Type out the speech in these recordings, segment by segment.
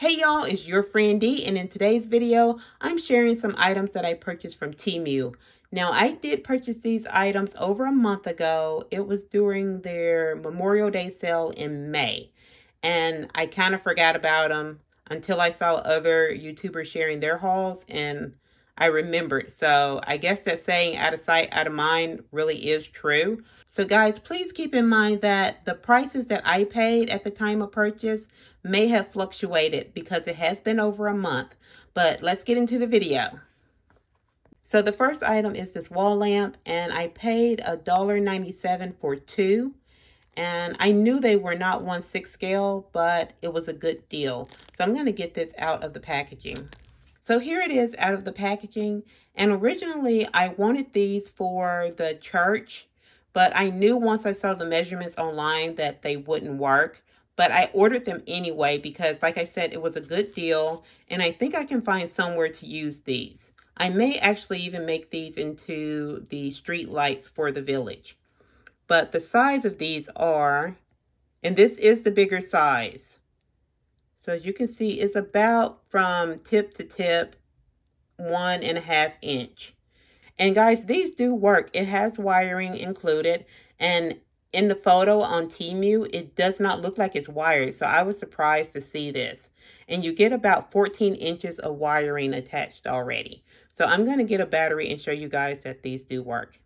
Hey y'all, it's your friend Dee and in today's video, I'm sharing some items that I purchased from Temu. Now I did purchase these items over a month ago. It was during their Memorial Day sale in May and I kind of forgot about them until I saw other YouTubers sharing their hauls and I remembered. So I guess that saying out of sight, out of mind really is true. So guys, please keep in mind that the prices that I paid at the time of purchase may have fluctuated because it has been over a month. But let's get into the video. So the first item is this wall lamp and I paid $1.97 for two. And I knew they were not 1 6 scale, but it was a good deal. So I'm going to get this out of the packaging. So here it is out of the packaging. And originally I wanted these for the church, but I knew once I saw the measurements online that they wouldn't work. But I ordered them anyway because, like I said, it was a good deal. And I think I can find somewhere to use these. I may actually even make these into the street lights for the village. But the size of these are, and this is the bigger size. So as you can see, it's about from tip to tip, one and a half inch. And guys, these do work. It has wiring included. And in the photo on Temu, it does not look like it's wired. So I was surprised to see this. And you get about 14 inches of wiring attached already. So I'm going to get a battery and show you guys that these do work.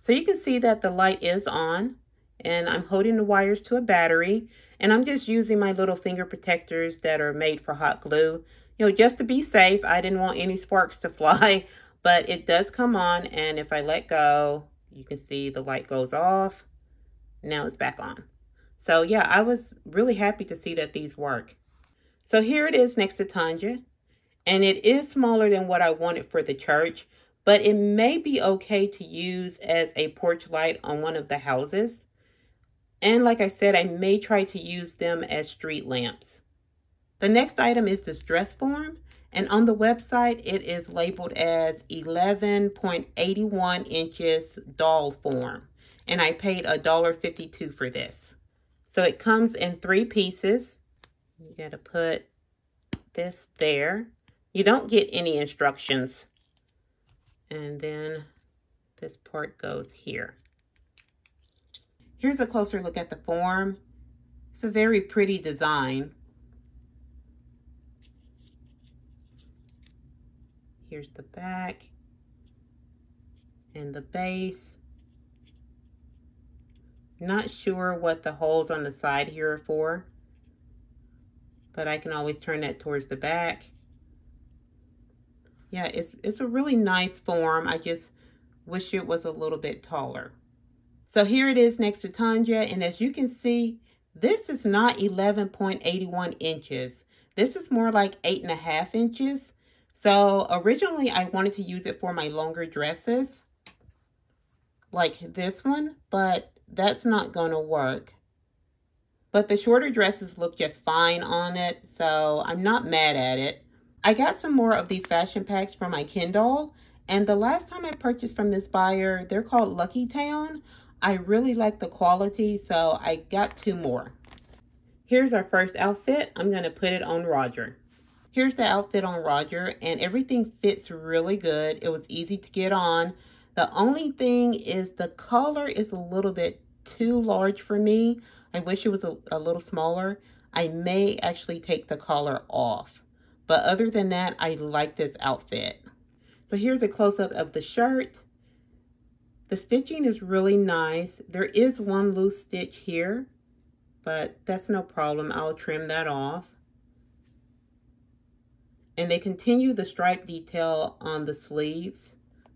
So you can see that the light is on and I'm holding the wires to a battery and I'm just using my little finger protectors that are made for hot glue. You know, just to be safe, I didn't want any sparks to fly, but it does come on and if I let go, you can see the light goes off. Now it's back on. So yeah, I was really happy to see that these work. So here it is next to Tanja. And it is smaller than what I wanted for the church but it may be okay to use as a porch light on one of the houses. And like I said, I may try to use them as street lamps. The next item is this dress form. And on the website, it is labeled as 11.81 inches doll form. And I paid $1.52 for this. So it comes in three pieces. You got to put this there. You don't get any instructions and then this part goes here. Here's a closer look at the form. It's a very pretty design. Here's the back and the base. Not sure what the holes on the side here are for, but I can always turn that towards the back yeah, it's, it's a really nice form. I just wish it was a little bit taller. So here it is next to Tanja. And as you can see, this is not 11.81 inches. This is more like eight and a half inches. So originally I wanted to use it for my longer dresses like this one, but that's not going to work. But the shorter dresses look just fine on it, so I'm not mad at it. I got some more of these fashion packs for my Ken doll. And the last time I purchased from this buyer, they're called Lucky Town. I really like the quality, so I got two more. Here's our first outfit. I'm going to put it on Roger. Here's the outfit on Roger, and everything fits really good. It was easy to get on. The only thing is the color is a little bit too large for me. I wish it was a, a little smaller. I may actually take the collar off. But other than that, I like this outfit. So here's a close-up of the shirt. The stitching is really nice. There is one loose stitch here, but that's no problem. I'll trim that off. And they continue the stripe detail on the sleeves.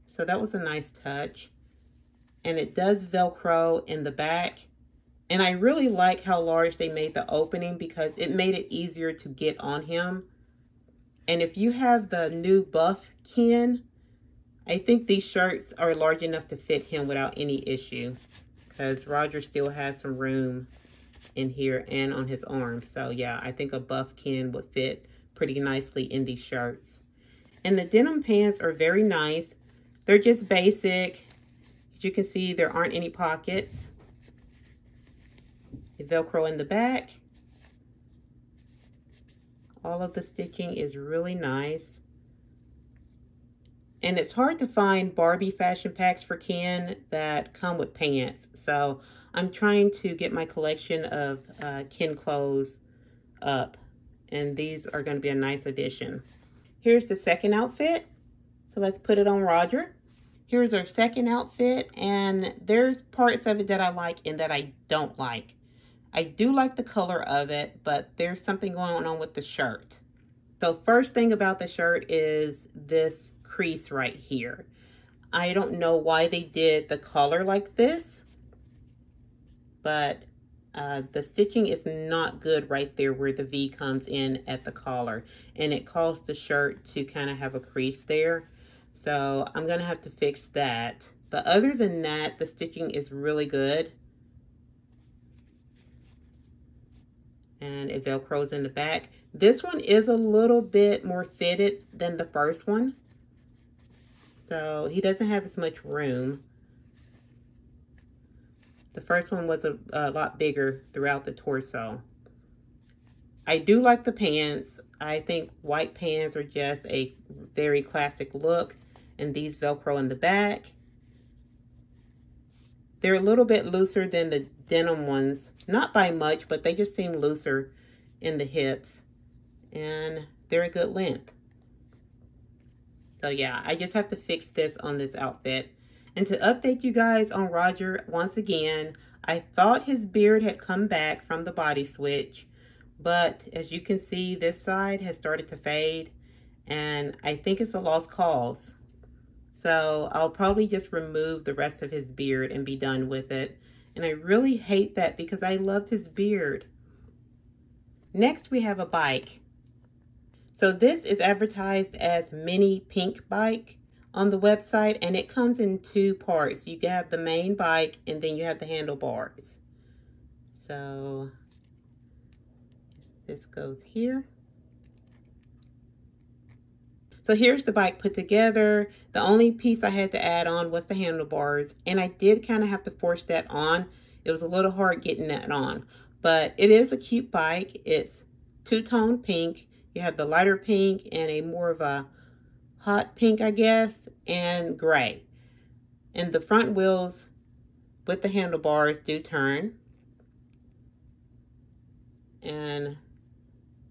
So that was a nice touch. And it does Velcro in the back. And I really like how large they made the opening because it made it easier to get on him. And if you have the new buff Ken, I think these shirts are large enough to fit him without any issue. Because Roger still has some room in here and on his arm. So yeah, I think a buff Ken would fit pretty nicely in these shirts. And the denim pants are very nice. They're just basic. As you can see, there aren't any pockets. Velcro in the back All of the stitching is really nice. And it's hard to find Barbie fashion packs for Ken that come with pants. So I'm trying to get my collection of uh, Ken clothes up. And these are going to be a nice addition. Here's the second outfit. So let's put it on Roger. Here's our second outfit. And there's parts of it that I like and that I don't like. I do like the color of it, but there's something going on with the shirt. So first thing about the shirt is this crease right here. I don't know why they did the color like this, but uh, the stitching is not good right there where the V comes in at the collar. And it caused the shirt to kind of have a crease there. So I'm going to have to fix that. But other than that, the stitching is really good. And it velcros in the back. This one is a little bit more fitted than the first one. So he doesn't have as much room. The first one was a, a lot bigger throughout the torso. I do like the pants. I think white pants are just a very classic look. And these Velcro in the back. They're a little bit looser than the denim ones. Not by much, but they just seem looser in the hips. And they're a good length. So yeah, I just have to fix this on this outfit. And to update you guys on Roger once again, I thought his beard had come back from the body switch, but as you can see, this side has started to fade and I think it's a lost cause. So I'll probably just remove the rest of his beard and be done with it. And I really hate that because I loved his beard. Next, we have a bike. So this is advertised as mini pink bike on the website and it comes in two parts. You have the main bike and then you have the handlebars. So this goes here. So here's the bike put together. The only piece I had to add on was the handlebars and I did kind of have to force that on. It was a little hard getting that on, but it is a cute bike. It's two-tone pink you have the lighter pink and a more of a hot pink, I guess, and gray. And the front wheels with the handlebars do turn. And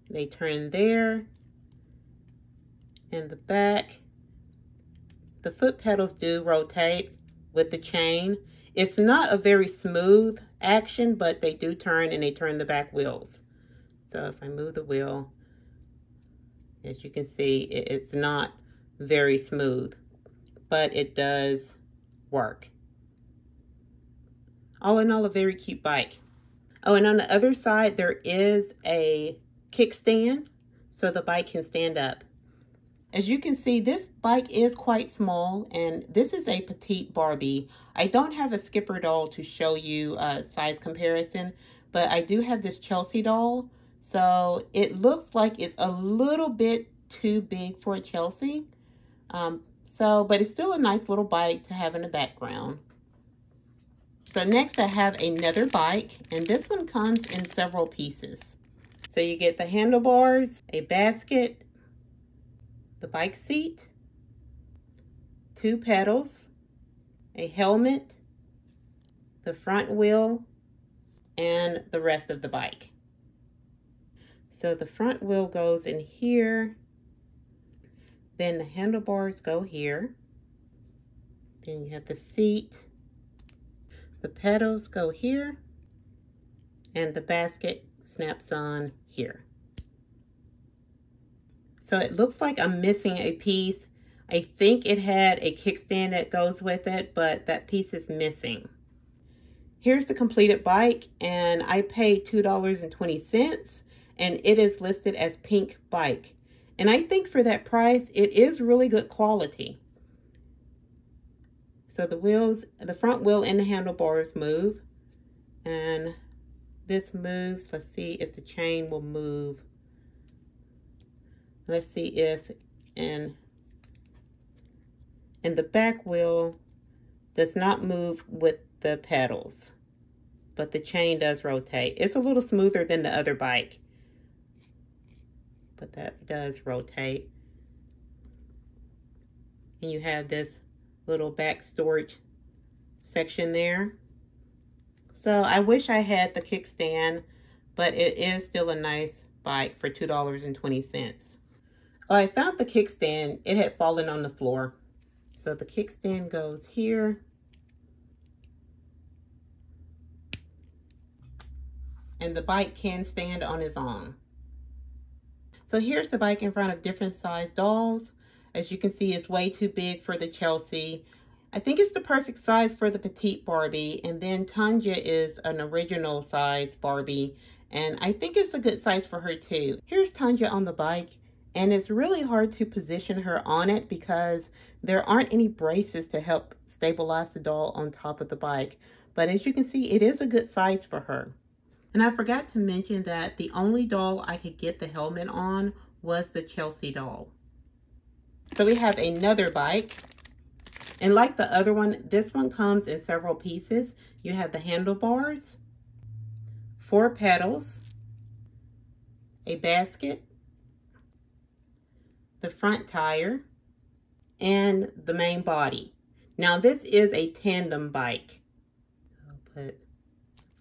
they turn there. And the back, the foot pedals do rotate with the chain. It's not a very smooth action, but they do turn and they turn the back wheels. So if I move the wheel, as you can see, it's not very smooth, but it does work. All in all, a very cute bike. Oh, and on the other side, there is a kickstand, so the bike can stand up. As you can see, this bike is quite small, and this is a petite Barbie. I don't have a Skipper doll to show you a size comparison, but I do have this Chelsea doll, so it looks like it's a little bit too big for a Chelsea. Um, so, but it's still a nice little bike to have in the background. So next I have another bike, and this one comes in several pieces. So you get the handlebars, a basket, the bike seat, two pedals, a helmet, the front wheel, and the rest of the bike. So the front wheel goes in here. Then the handlebars go here. Then you have the seat. The pedals go here. And the basket snaps on here. So it looks like I'm missing a piece. I think it had a kickstand that goes with it, but that piece is missing. Here's the completed bike, and I paid $2.20 and it is listed as pink bike. And I think for that price, it is really good quality. So the wheels, the front wheel and the handlebars move. And this moves. Let's see if the chain will move. Let's see if, and, and the back wheel does not move with the pedals. But the chain does rotate. It's a little smoother than the other bike. But that does rotate. And you have this little back storage section there. So I wish I had the kickstand, but it is still a nice bike for $2.20. Oh, I found the kickstand. It had fallen on the floor. So the kickstand goes here. And the bike can stand on its own. So here's the bike in front of different size dolls. As you can see, it's way too big for the Chelsea. I think it's the perfect size for the petite Barbie. And then Tanya is an original size Barbie. And I think it's a good size for her too. Here's Tanya on the bike. And it's really hard to position her on it because there aren't any braces to help stabilize the doll on top of the bike. But as you can see, it is a good size for her. And I forgot to mention that the only doll I could get the helmet on was the Chelsea doll. So we have another bike. And like the other one, this one comes in several pieces. You have the handlebars, four pedals, a basket, the front tire, and the main body. Now this is a tandem bike. So I'll put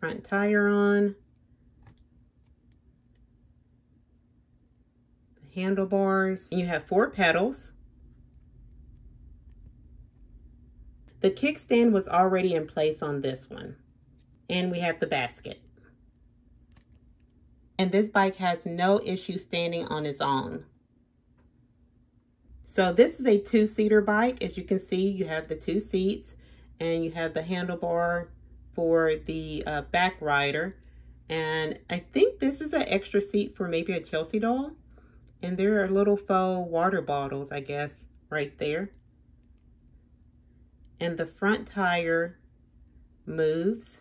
front tire on, the handlebars, and you have four pedals. The kickstand was already in place on this one. And we have the basket. And this bike has no issue standing on its own. So this is a two-seater bike. As you can see, you have the two seats and you have the handlebar for the uh, back rider. And I think this is an extra seat for maybe a Chelsea doll. And there are little faux water bottles, I guess, right there. And the front tire moves.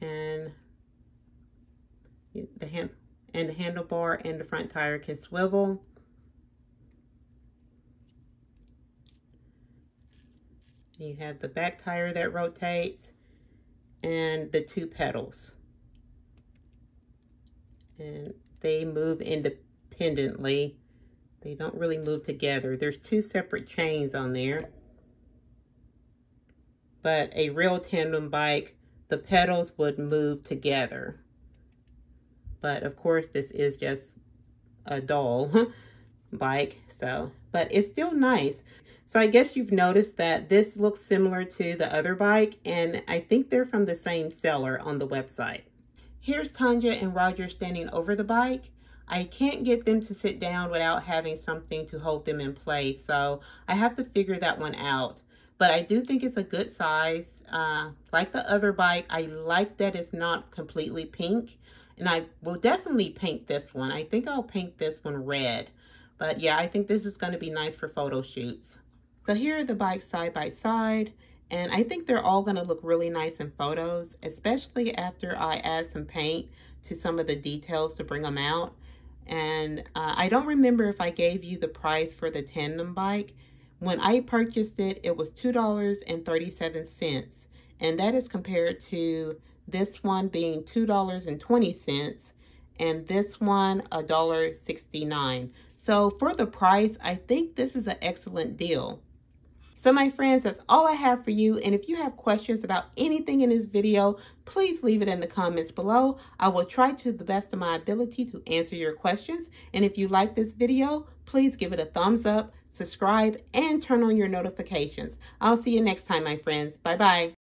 And the hand and the handlebar and the front tire can swivel. You have the back tire that rotates and the two pedals. And they move independently. They don't really move together. There's two separate chains on there. But a real tandem bike, the pedals would move together. But of course, this is just a doll bike. So, but it's still nice. So I guess you've noticed that this looks similar to the other bike, and I think they're from the same seller on the website. Here's Tanya and Roger standing over the bike. I can't get them to sit down without having something to hold them in place, so I have to figure that one out. But I do think it's a good size. Uh, like the other bike, I like that it's not completely pink. And I will definitely paint this one. I think I'll paint this one red. But yeah, I think this is going to be nice for photo shoots. So here are the bikes side by side. And I think they're all going to look really nice in photos, especially after I add some paint to some of the details to bring them out. And uh, I don't remember if I gave you the price for the tandem bike. When I purchased it, it was $2.37. And that is compared to this one being $2.20 and this one $1.69. So for the price, I think this is an excellent deal. So my friends, that's all I have for you. And if you have questions about anything in this video, please leave it in the comments below. I will try to the best of my ability to answer your questions. And if you like this video, please give it a thumbs up, subscribe, and turn on your notifications. I'll see you next time, my friends. Bye-bye.